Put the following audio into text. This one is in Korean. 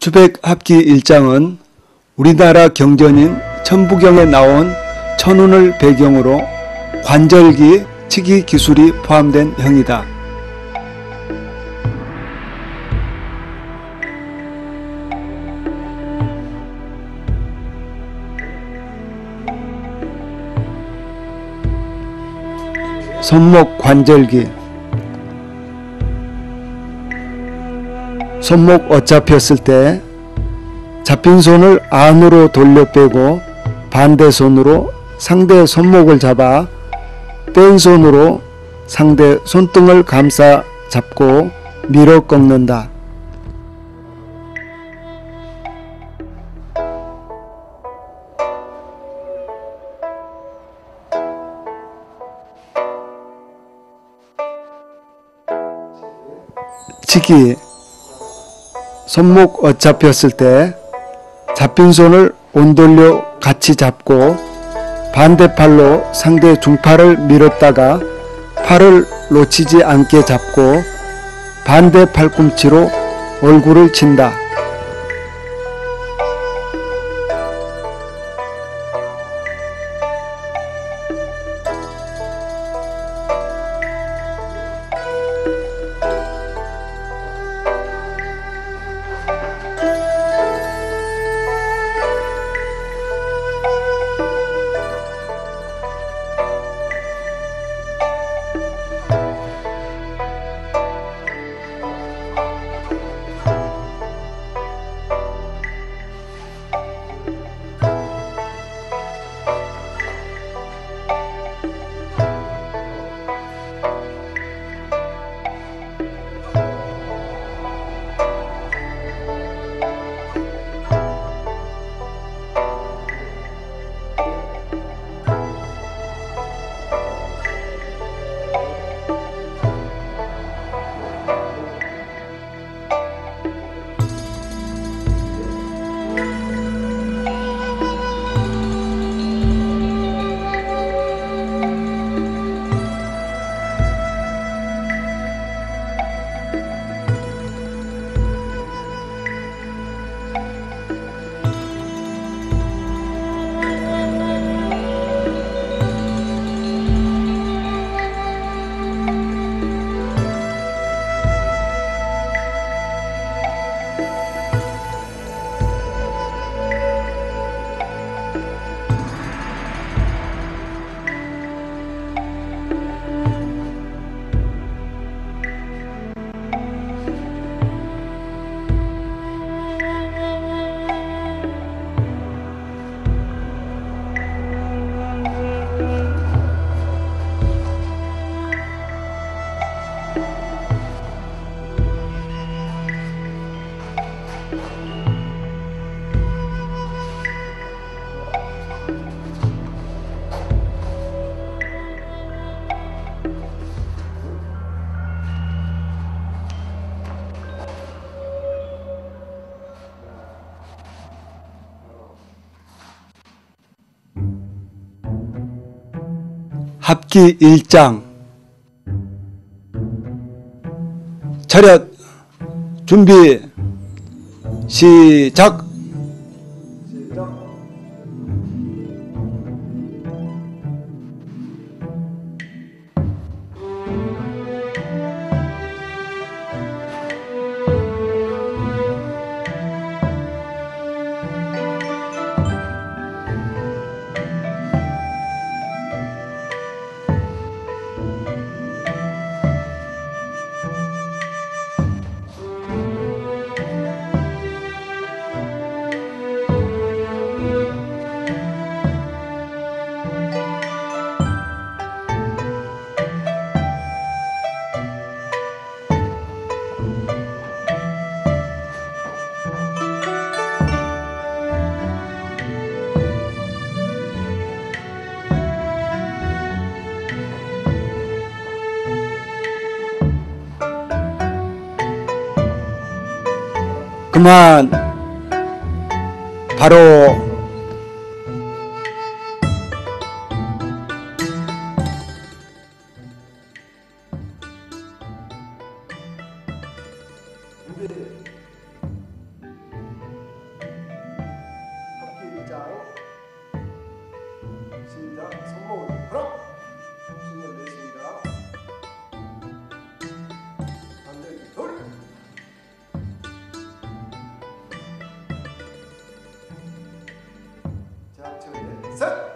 주백 합기 1장은 우리나라 경전인 천부경에 나온 천운을 배경으로 관절기 치기 기술이 포함된 형이다. 손목 관절기 손목 어잡혔을 때 잡힌 손을 안으로 돌려 빼고 반대 손으로 상대 손목을 잡아 뺀 손으로 상대 손등을 감싸 잡고 밀어 꺾는다. 치기 손목 어잡혔을 때 잡힌 손을 온돌려 같이 잡고 반대팔로 상대 중팔을 밀었다가 팔을 놓치지 않게 잡고 반대 팔꿈치로 얼굴을 친다. 합기 1장. 차렷. 준비. 시작 그만. 바로 셋.